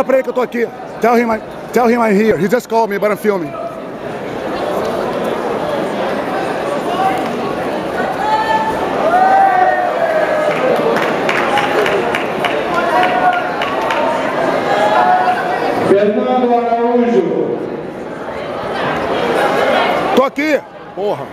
Fala pra ele que eu tô aqui. Tell him, I, tell him I'm here. He just called me, but I'm filming. Fernando Araújo. Tô aqui. Porra.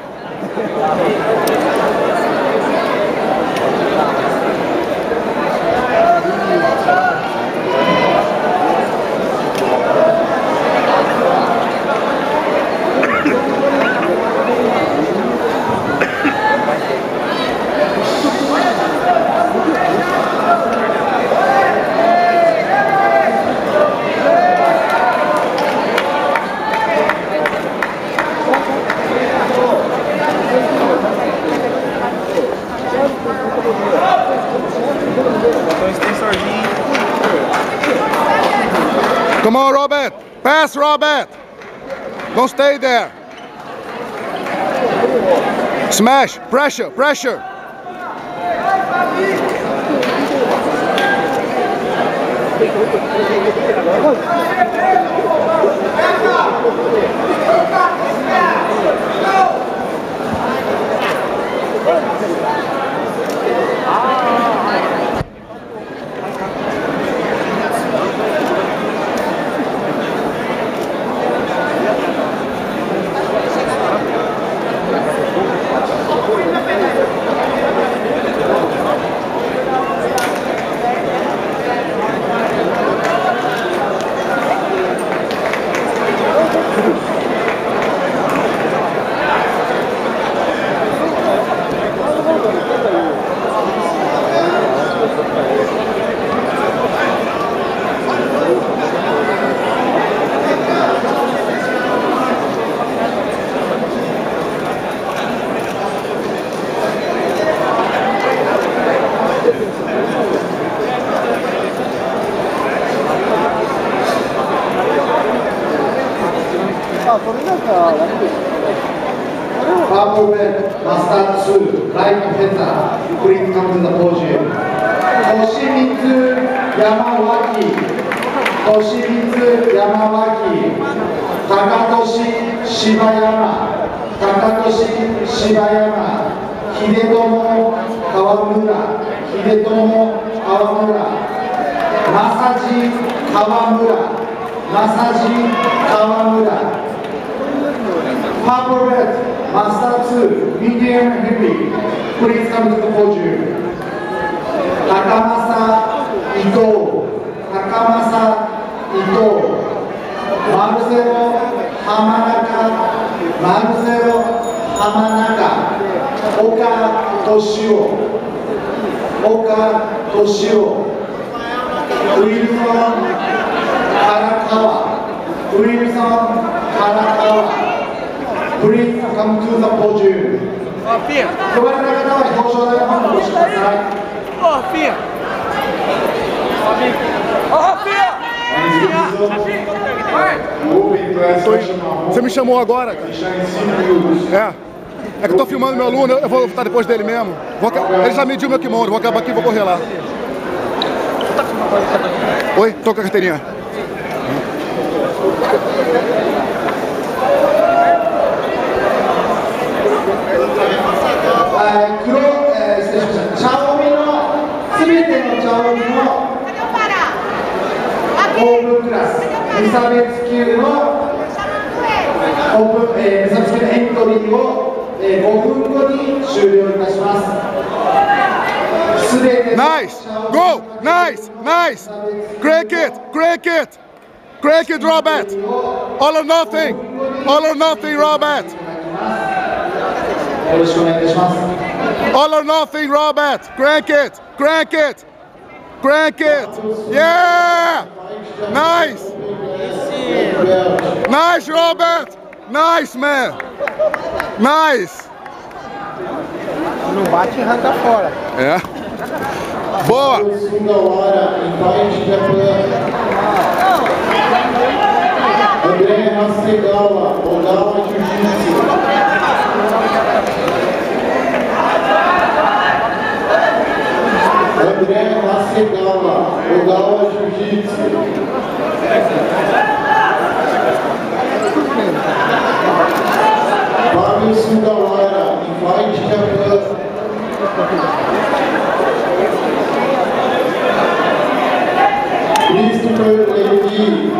Come on, Robert. Pass, Robert. Don't stay there. Smash. Pressure, pressure. Purple Master 2 Light Feather Please come to the podium 星光山脇星光山脇高俊芝山高俊芝山 秀友川村秀友川村正地川村正地川村 Purple Red, Master 2, Medium Heavy, please come to the podium. Takamasa Ito, Takamasa Ito, Marcelo Hamanaka, Marcelo Hamanaka, Oka Toshio, Oka Toshio, Wilson Harakawa, Wilson Harakawa. bring come to the podium. Ó, Fia. Agora pega aquelas Ó, Fia. Ó, Fia. Você me chamou agora, cara. É. É que eu tô filmando meu aluno, eu vou estar depois dele mesmo. Vou, ele já mediu meu kimono, vou acabar aqui e vou correr lá. Oi, tô com a carteirinha. ての茶帯のオープンクラス、無差別級のオープン、えー、無差別級のエントリーを、えー、5分後に終了いたします。すべての Nice! Go! Nice! Nice! Crank it! Crank it! Crank it, Robert! All or nothing! All or nothing, Robert! よろしくお願いいたします。 All or nothing, Robert! Crank it! Crank it! Crank it! Yeah! Nice! Nice, Robert! Nice, man! Nice! Não bate e arranca fora. É. Boa! André Hasegawa, Ogawa Jiu-Jitsu. André Hasegawa, Ogawa Jiu-Jitsu. Fábio Sugawara, Fight Japan. Christopher Levi,